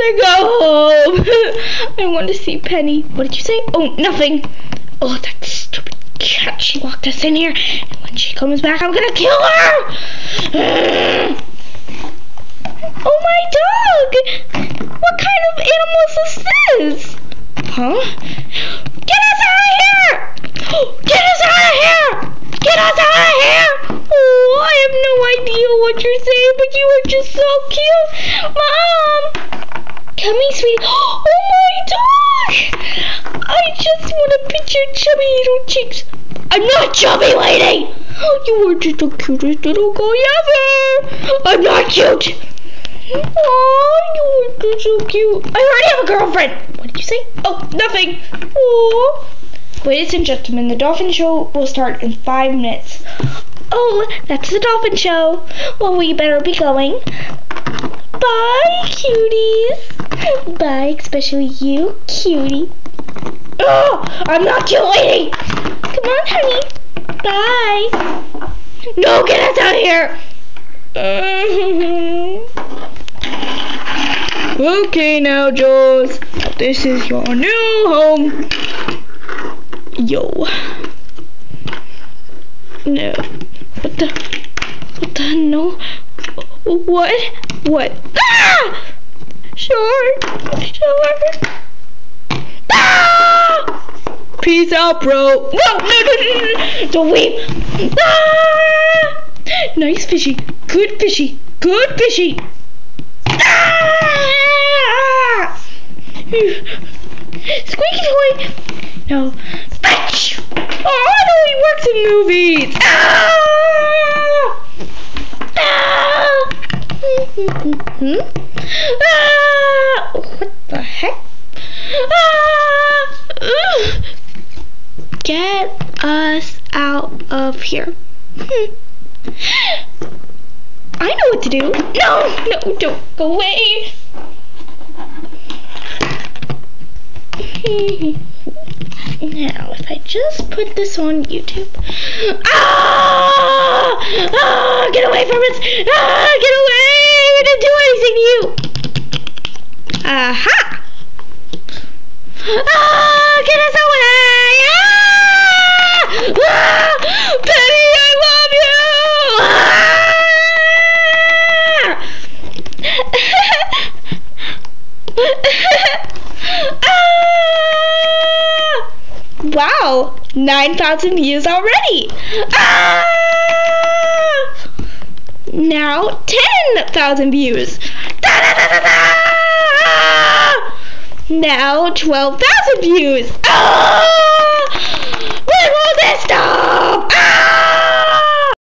I wanna go home. I want to see Penny. What did you say? Oh, nothing. Oh, that stupid cat. She walked us in here. And when she comes back, I'm gonna kill her. Oh, my dog. What kind of animal is this? Huh? Get us out of here! Get us out of here! Get us out of here! Oh, I have no idea what you're saying, but you are just so cute. Mom! Here, sweetie. Oh my dog! I just want to pinch your chubby little cheeks. I'm not chubby, lady! You are just the cutest little guy ever! I'm not cute! Oh, you are so cute. I already have a girlfriend. What did you say? Oh, nothing. Oh. Ladies and gentlemen, the dolphin show will start in five minutes. Oh, that's the dolphin show. Well, we better be going. Bye, cuties. Bye, especially you, cutie. Oh, I'm not lady. Come on, honey. Bye. No, get us out of here. okay, now, Jules. This is your new home. Yo. No. What the? What the? No. What? What? Ah! Sure. Sure. Ah! Peace out, bro. No, no, no, no, no. Don't leave. Ah! Nice fishy. Good fishy. Good fishy. Ah! Squeaky toy. No. Fetch! Oh, no, he works in movies. Ah! Ah! What the heck? Ah! Get us out of here. Hmm. I know what to do. No, no, don't go away. Now, if I just put this on YouTube. Ah! Ah! Get away from it! Ah! Get away! I didn't do anything to you! Aha! Ah! Get us away! Ah! Ah! Penny, I love you! ah! Wow, 9,000 views already. Ah! Now 10,000 views. Da, da, da! Now 12,000 views. Ah!